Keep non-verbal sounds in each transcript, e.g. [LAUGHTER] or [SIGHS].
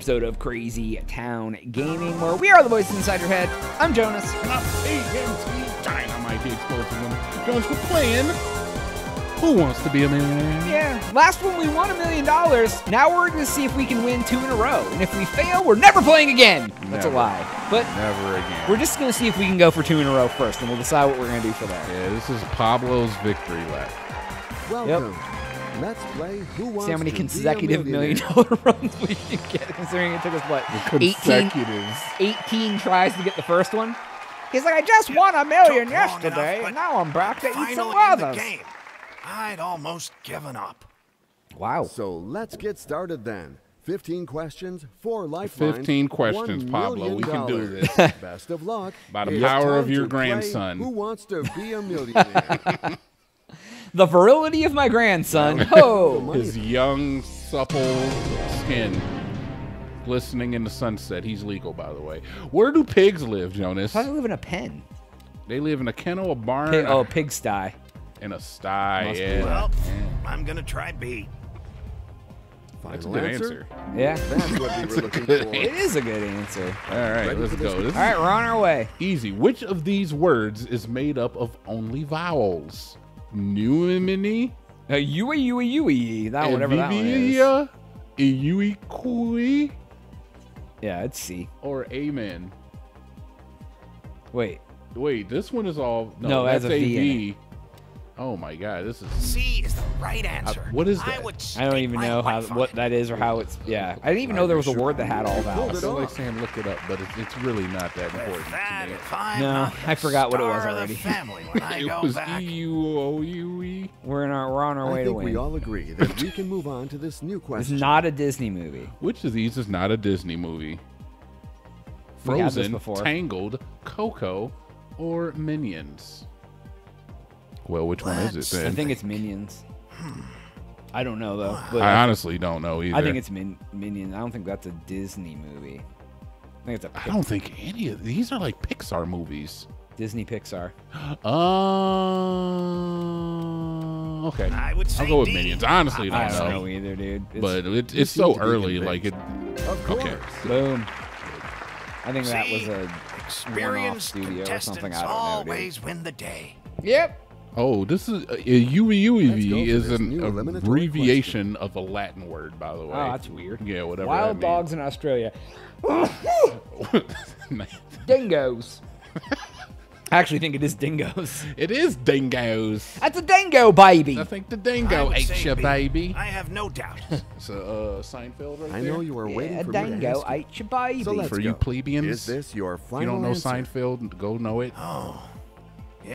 episode of Crazy Town Gaming, where we are the voices inside your head. I'm Jonas. Not TnT Dinomight the Explosive One. Jones, we're playing Who Wants to Be a Millionaire? Yeah, last one we won a million dollars. Now we're going to see if we can win two in a row. And if we fail, we're never playing again. That's a lie. But Never again. we're just going to see if we can go for two in a row first, and we'll decide what we're going to do for that. yeah, this is Pablo's victory lap. Welcome. Let's play Who Wants See how many to Be a consecutive million dollar [LAUGHS] runs we can get, considering it took us, what, 18, 18 tries to get the first one? He's like, I just won a million yesterday, enough, and now I'm back to eat some Finally in the others. game. I'd almost given up. Wow. So let's get started then. 15 questions, four lifelines. 15 questions, Pablo. million We can do dollars. this. Best of luck. By the power of your grandson. Who wants to be a millionaire? [LAUGHS] The virility of my grandson. [LAUGHS] Oh, His young, supple skin glistening in the sunset. He's legal, by the way. Where do pigs live, Jonas? how do I live in a pen? They live in a kennel, a barn, Pig, a- oh, pigsty. In a sty. Must be yeah. Well, I'm gonna try B. That's a good answer. Yeah, That's what we were looking it for. It is a good answer. All right, Ready let's go. This All right, we're on our way. easy. Which of these words is made up of only vowels? Nuimini, Uh, Yui, Yui, Yui. That whatever that one is. Evivia, Iuikui, Yeah, it's C. or Amen? Wait, Wait, this one is all no. No, it that's a V. Oh my god, this is C is the right answer. what is I that? would I don't even know how on what that is or how it's. Yeah, I didn't even know there was a word that had all Pulled vowels. I feel like off. saying look it up, but it's, it's really not that important that, to me. I'm No, I forgot what it was star of the already. family when I [LAUGHS] It go was back. E U O U E. We're in our we're on our way I to think we all agree that we can move on to this new question. It's not a Disney movie. Which of these is not a Disney movie? We had this Frozen. Tangled, Coco, or Minions? Well, which one is Let's it I think it's Minions. I don't know though. [SIGHS] But I honestly don't know either. I think it's Min- Minions. I don't think that's a Disney movie. I think it's a I Pic- don't think any of these are like Pixar movies. Disney Pixar. [GASPS] Uh, okay. I would say I'll go with D. Minions. I honestly I don't don't know. know either, dude. It's, But it, it's so early. Like it. Of course. Okay. boom. I think that was See? a one-off Experienced studio or something. I don't know, dude. always win the day. Yep. Oh, this is uh, Let's UEUEV is an new eliminatory abbreviation of a Latin word, by the way. Oh, that's weird. Yeah, whatever. Wild that dogs in Australia. [LAUGHS] means. Dingoes. I actually think it is dingoes. it is dingoes. That's a dingo baby. I think the dingo ate say you, baby. I have no doubt. [LAUGHS] So, uh, Seinfeld right I there. know you were waiting Yeah, a for me to dingo ask you. ate your baby. So let's For you go. plebeians, Is this your if final you don't know answer? Seinfeld, go know it. Oh,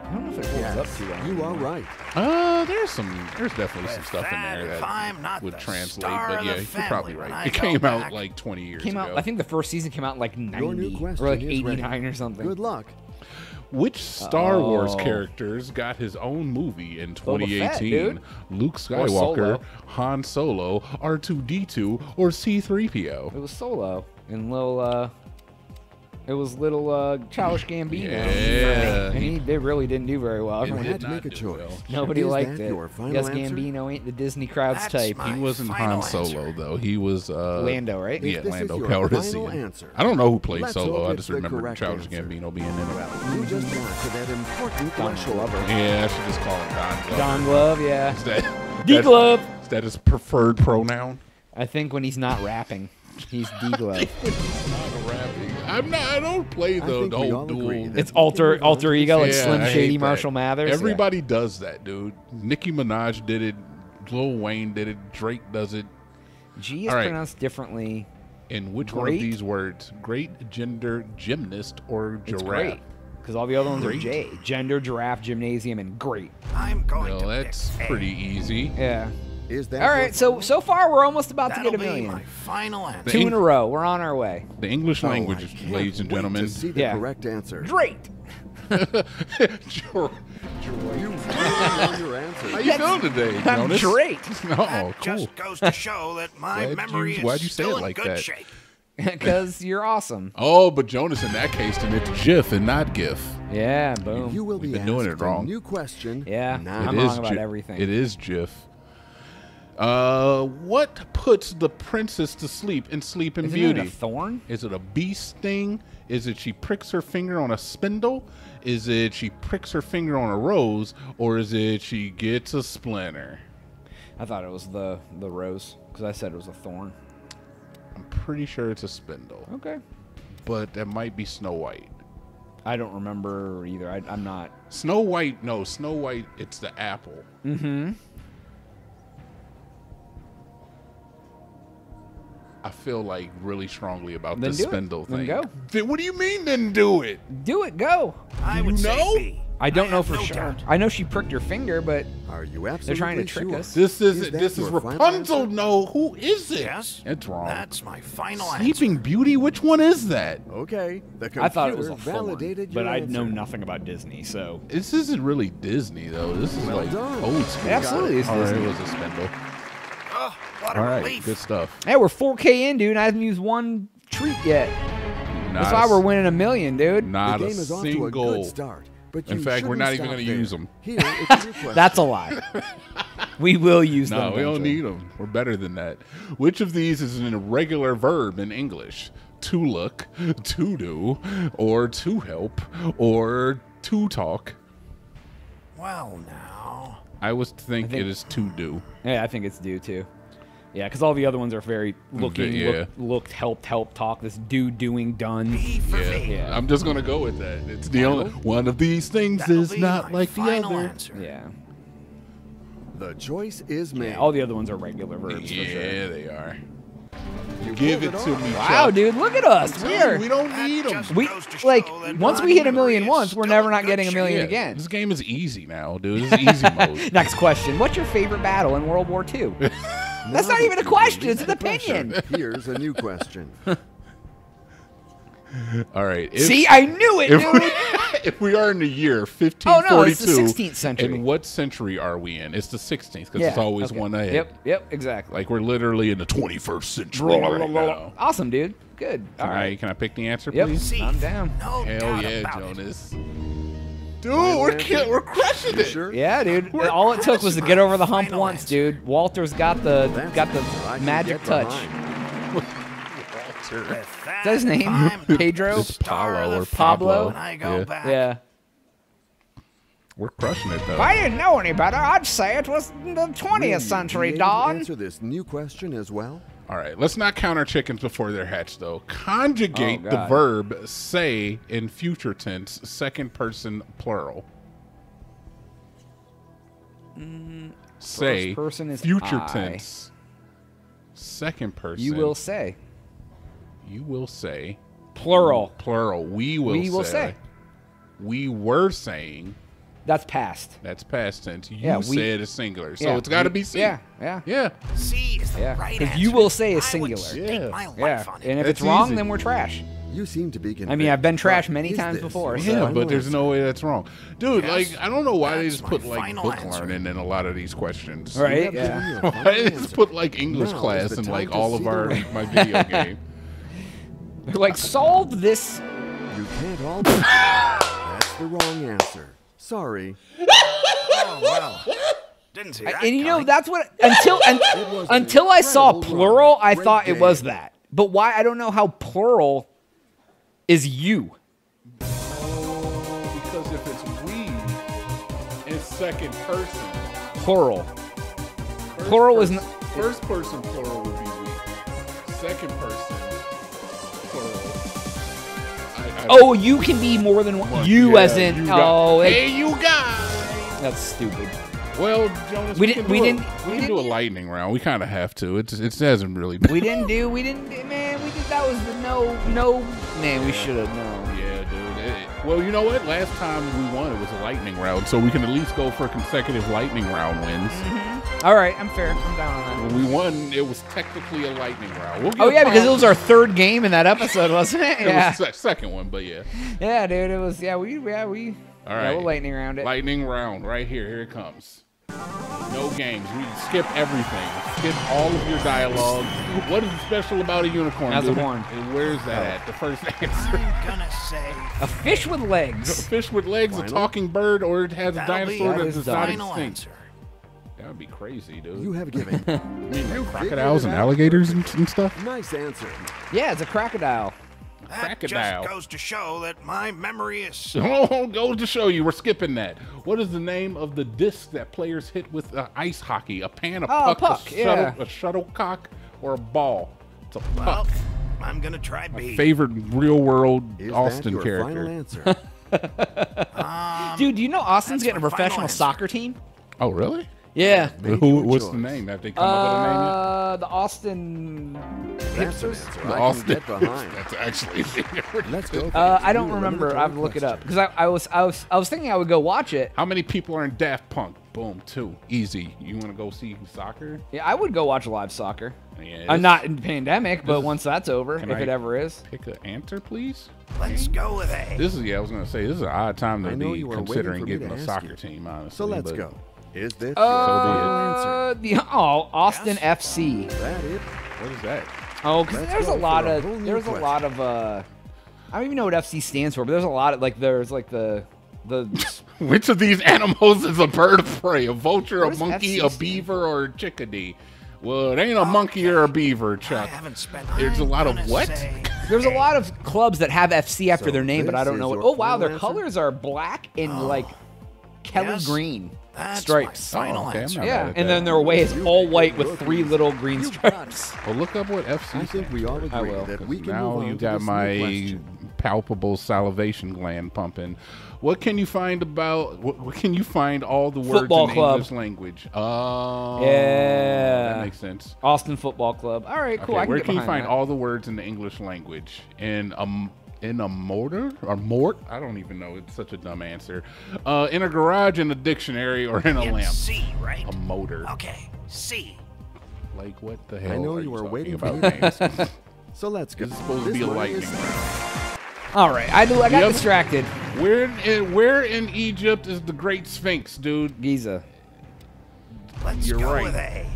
I don't know if it holds up too well. You are right. Uh, there's some, there's definitely some stuff in there that I'm not would translate. But yeah, you're probably right. It go came out back. like 20 years Came ago. out. I think the first season came out in like 90 Your new or like is ready. 89 or something. Good luck. Which Star Wars Oh. characters got his own movie in Boba Fett, 2018? dude. Luke Solo. Skywalker, Han Solo, R2D2, or C3PO? It was Solo and little. uh It was little uh Childish Gambino. Yeah. And he they really didn't do very well. It Everyone, had to make a choice. well. nobody Is liked that it. your final Yes, answer? Gambino ain't the Disney crowd's That's type. He wasn't Han Solo answer. though. He was uh, Lando, right? Yeah, If this Lando Calrissian. I don't know who played let's Solo. I just remember Childish answer. Gambino being in it. You just got to that important Donald question. Glover. Yeah, I should just call him Don. Glover. Don Glove, yeah. Is that, D Glove. Is that his preferred pronoun? I think when he's not rapping, he's D Glove. [LAUGHS] Not rapping. I'm not. I don't play I the, think the whole all dual. It's alter alter ego like Yeah, Slim Shady. Marshall Mathers. yeah. Everybody does that, dude. Nicki Minaj did it. Lil Wayne did it. Drake does it. G is All right. pronounced differently. In which one of these words? Great gender gymnast or It's giraffe? great because all the other ones are Great. J: gender, giraffe, gymnasium, and great. I'm going Well, to that's pick A. pretty easy. Yeah. Is that All your right. So final- so far we're almost about to That'll get a be million. my final answer. Two in a row. We're on our way. The English Oh, language, can't ladies and wait gentlemen. To see the Yeah. correct answer. Great. Sure. [LAUGHS] [LAUGHS] You really know your answer. How you feeling today, [LAUGHS] I'm Jonas? great. Oh, That cool. just goes to show that my Why'd you- memory is why'd you say still it in like good that? shape. Because you're awesome. Oh, but Jonas, in that case, then it's GIF and not GIF. Yeah. Boom. You will be We've been doing it wrong. new question. Yeah. Now. I'm It is wrong about GIF. everything. It is GIF. Uh, what puts the princess to sleep in Sleeping Isn't Beauty? it a thorn? Is it a bee sting? Is it she pricks her finger on a spindle? Is it she pricks her finger on a rose? Or is it she gets a splinter? I thought it was the the rose because I said it was a thorn. I'm pretty sure it's a spindle, Okay. but that might be Snow White. I don't remember either. I, I'm not. Snow White, no, Snow White, it's the apple. Mm-hmm. I feel like really strongly about Then the do it. spindle Then thing. go. Then what do you mean? Then do it. Do it. Go. I You would say know? B. I don't know for no sure. doubt. I know she pricked her finger, but Are you absolutely They're trying to trick sure? us. This is, that this is your final Rapunzel. No, who is it? Yes. it's wrong. That's my final Sleeping Beauty. Which one is that? Okay, the computer I thought it was a thorn. validated But your I know nothing about Disney, so This isn't really Disney though. This is Well like done. old school. It absolutely is All right, Disney. it was a spindle. Answer. What a All right, relief. good stuff. hey, we're 4K in, dude. I haven't used one treat yet. Not That's why we're winning a million, dude. Not the a game is off to a single. good start. But In fact, we're shouldn't even gonna there. use 'em. Here is your [LAUGHS] question. That's a lie. we will use them. No, we don't need them. We're better than that. Which of these is an irregular verb in English? To look, to do, or to help, or to talk. Well, now. I was to think, think- it is to do. Yeah, I think it's due too. Yeah, because all the other ones are very looking, yeah. look, looked, helped, help, talk. This do, doing, done. Yeah. Yeah. I'm just gonna go with that. It's the only one of these things That'll is not like the other. answer. Yeah. The choice is made. yeah. All the other ones are regular verbs for Yeah, sure. they are. You Give it it to me, Wow, Chuck. dude, look at us. Tell We're we don't need them. we like once we hit a million once, we're never not getting a million Yeah, again. This game is easy now, dude. This is easy [LAUGHS] mode. Next question: What's your favorite battle in World War II? [LAUGHS] That's not even a question; it's an opinion. Here's a new question. [LAUGHS] All right. If, See, I knew it, if, dude. we, [LAUGHS] if we are in the year 1542, Oh, no, it's the 16th century. And what century are we in? It's the 16th because Yeah, it's always okay. one ahead. Yep, yep, exactly. Like we're literally in the 21st century right now. Awesome, dude. Good. All Can I, right. can I pick the answer, Yep. please? C. I'm down. No Hell yeah, Jonas. it. Jonas. Dude, we're answer? kill- we're crushing it. Sure. Yeah, dude. We're All it took was to get over the hump once, answer. dude. Walter's got the That's got the an answer I can magic get touch. [LAUGHS] behind. With Is that his name? [LAUGHS] Pedro? It's Paulo or the Pablo? film, and I go Yeah. back. Yeah. We're crushing it though. If I didn't know any better, I'd say it was the 20th century, be able to. Answer this new question as well. All right, let's not count our chickens before they're hatched, though. Conjugate Oh, the verb say in future tense, second person plural. say Mm, person is future I. tense, second person. You will say. You will say Plural. plural. We will. We will say. say. We were saying. That's past. That's past tense. You Yeah, we- said a singular, so Yeah, it's got to be C. Yeah, yeah. Yeah. C is the Yeah, right 'cause answer. you will say is I would singular. stake Yeah. my life Yeah. on it. And if That's it's wrong, easy. then we're trash. You seem to be I mean, I've been convinced, trashed many is times this before, your so- Yeah, but there's no way that's wrong, dude. Yes, like I don't know why they just put like book answer. learning in a lot of these questions. Right? have Yeah. given [LAUGHS] your Why they just put like English Now is class the in like all of our my video [LAUGHS] game? They're like, solve this. You can't all. [LAUGHS] That's the wrong answer. Sorry. Oh, well. Didn't see that And you know, coming. that's what until un, was an until I saw plural, run. I Great thought it was that. But why? I don't know how plural is you. Oh, because if it's we, it's second person. Plural. First Plural is person, n- first person plural would be we. Second person plural. I, I, Oh, you can be more than one. You yeah, as in you oh, it- hey, you guys. that's stupid. Well, Jonas, We we, didn't- we do a- didn't- we we can do a lightning round. We kind of have to. It's it hasn't really. We didn't do. We didn't. Man, we did. That was the no, no. Man, we should have known. It- well, you know what? Last time we won, it was a lightning round, so we can at least go for consecutive lightning round wins. Mm-hmm. All right, I'm fair. I'm down on that. When we won, it was technically a lightning round. We'll Oh yeah, because it was our third game in that episode, [LAUGHS] wasn't it? It Yeah. was the second one, but yeah. Yeah, dude. It was. Yeah, we. Yeah, we. All Yeah, we'll lightning round it. Lightning round, right here. Here it comes. No games. We skip everything. Skip all of your dialogue. What is special about a unicorn? Has a dude? horn. And where's that oh. at? The first [LAUGHS] answer. I'm gonna say A fish with legs. a fish with legs, a talking bird, or it has a that'll be dinosaur that That is is not final extinct. That'd be crazy, dude. You have [LAUGHS] given. I mean, like crocodiles and alligators and, and stuff. Nice answer. Yeah, it's a crocodile. That Crocodile. just goes to show that my memory is. [LAUGHS] Oh, goes to show you, we're skipping that. What is the name of the disc that players hit with uh, ice hockey? A pan, a Oh, puck, puck, a, yeah. a shuttlecock, or a ball? It's a Well, puck. I'm gonna try B. Favorite real world Is Austin that your final character. [LAUGHS] answer? Dude, do you know Austin's getting a professional soccer team? Oh, really? Yeah. Who? your What's the name? Have they come up with a name yet? Uh, the Austin That's an hipsters. answer The I Austin. can get behind. That's actually. [LAUGHS] Let's go. Uh, I don't remember. I have to look it up because I, I was I was I was thinking I would go watch it. How many people are in Daft Punk? Boom, two. Easy. You want to go see soccer? Yeah, I would go watch live soccer. Yeah, I'm not in pandemic, but is- once that's over, if Can it ever is. Pick an answer, please. Let's go with A. This is yeah. I was gonna say this is an odd time I to know be you considering getting a soccer you. team. Honestly, So let's but- go. Is this your final answer? Uh, the oh Austin FC. Is that it? What is that? Oh, because there's a lot for a of whole new there's a lot of uh, I don't even know what FC stands for, but there's a lot of like there's like the the [LAUGHS] Which of these animals is a bird of prey? A vulture, What a monkey, FC a stand beaver, or a chickadee? Well, it ain't a monkey or a beaver, I Chuck. haven't spent. There's a I'm lot of what? [LAUGHS] there's a A. lot of clubs that have FC after So their name, but I don't know what. Oh wow, their answer? colors are black and like Kelly Yes. green That's stripes. My final Oh, okay, answer. Yeah, and then their away is all white with three little green You got it. stripes. Well, look up what FC. I think we all agree I will. that we can now move on you to got this my palpable salivation gland pumping. What can you find about? What, what can you find all the words Football in club. English language? Oh, Yeah. that makes sense. Austin Football Club. All right, cool. Okay, I can where get can you find that. all the words in the English language? In a m- in a mortar or mort? I don't even know. It's such a dumb answer. Uh, in a garage, in a dictionary, or in a It's lamp. C, right? A motor. Okay, C. Like what the hell? I know are you were waiting for about? me to James? [LAUGHS] So let's go. This is supposed to be a lightning is- All right, I do. I got Yep. distracted. Where in where in Egypt is the Great Sphinx, dude? Giza. Let's You're go right. with A.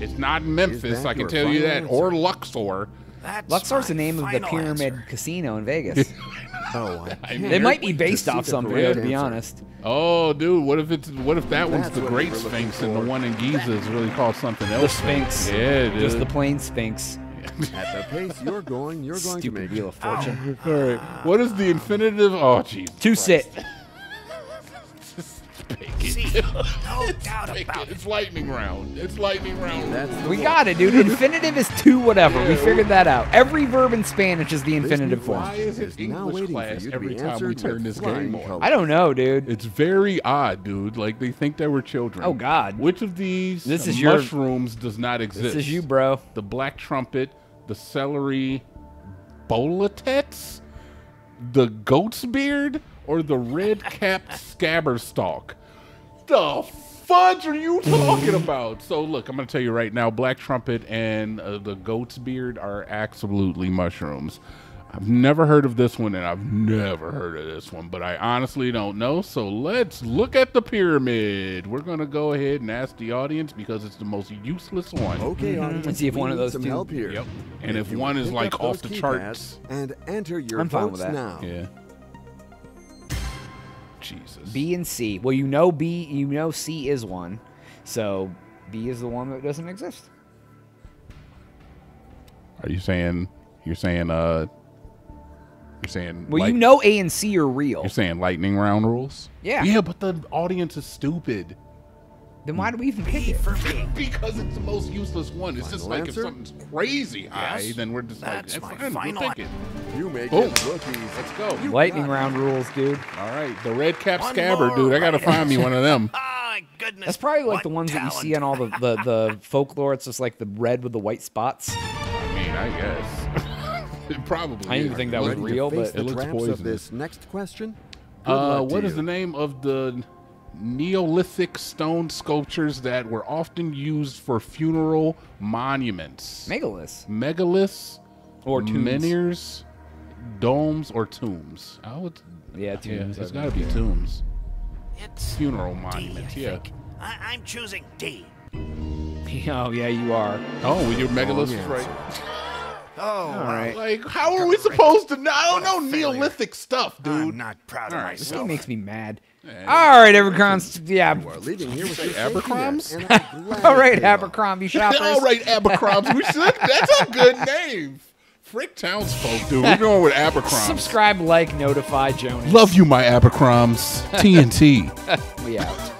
It's not Memphis, I can tell you that, final or? Luxor. That's Luxor's the name of the Pyramid answer. Casino in Vegas. [LAUGHS] [LAUGHS] Oh, [LAUGHS] I I mean, they can't might be based off something, to be answer. honest. Oh, dude, what if it's what if that one's the Great we were looking Sphinx and the one in Giza is really called something else? The else? Sphinx. Yeah, dude. Just the plain Sphinx. At the pace you're going, you're going to Stupid make Wheel of Fortune. All right. What is the infinitive? Oh, jeez. To sit. C. No [LAUGHS] doubt about it. it. It's lightning round. It's lightning round. That's We one. got it, dude. Infinitive is two whatever. We figured that out. Every verb in Spanish is the infinitive form. Why is it is now English class every time we turn this game on? I don't know, dude. It's very odd, dude. Like they think they were children. Oh, God. Which of these This is your- mushrooms does not exist? This is you, bro. The black trumpet, the celery bolatets, the goat's beard, or the red capped [LAUGHS] scaber stalk? The fudge are you talking about? So look, I'm gonna tell you right now, black trumpet and uh, the goat's beard are absolutely mushrooms. I've never heard of this one, and I've never heard of this one, but I honestly don't know. So let's look at the pyramid. We're gonna go ahead and ask the audience because it's the most useless one. Okay, audience. Let's see if one of need those some two- help here. Yep. And if you one is like off the charts, and enter your I'm fine votes with that. now. yeah. Jesus. B and C. Well, you know B, you know C is one. So B is the one that doesn't exist. Are you saying you're saying uh you're saying Well, light- you know A and C are real. you're saying lightning round rules? Yeah. Yeah, but the audience is stupid. Then why do we even pick B it? for B. Because it's the most useless one. It's just like answer? if something's crazy high, Yes, then we're just that's like, my "Eh, fine, final we'll pick it. You make Boom. it rookies. Let's go. Lightning round rules, dude. All right, the red cap One scaber, more dude. I gotta right find me one of them. [LAUGHS] Ah, goodness. That's probably like what the ones that you see on all the, the, the [LAUGHS] folklore. It's just like the red with the white spots. I mean, I guess [LAUGHS] it probably. I didn't even think that was real, but it looks traps poisonous. of this next question? Uh, what is you. the name of the Neolithic stone sculptures that were often used for funeral monuments? Megaliths. Megaliths, Or tombs. menhirs, domes, or tombs. I would. Yeah, Yeah, tombs. it's I got to think. be tombs. It's Funeral D, monuments. I Yeah. think. I, I'm choosing D. [LAUGHS] Oh, yeah, you are. Oh, well, your megaliths Wrong is right. Answer. Oh, All right. Like, how are we supposed to know? I don't know. Neolithic stuff, dude. I'm not proud of All right, This myself. game makes me mad. All right, Abercrombie. Yeah. You are leaving here with say your safety net, Abercrombs? [LAUGHS] All right, I'm glad All it right, paid off. Abercrombie shoppers. All right, Abercrombs. We should. That's a good name. Frick townsfolk, dude. We're going with Abercrombs. Subscribe, like, notify, Jonas. Love you, my Abercrombs. TNT. [LAUGHS] We out.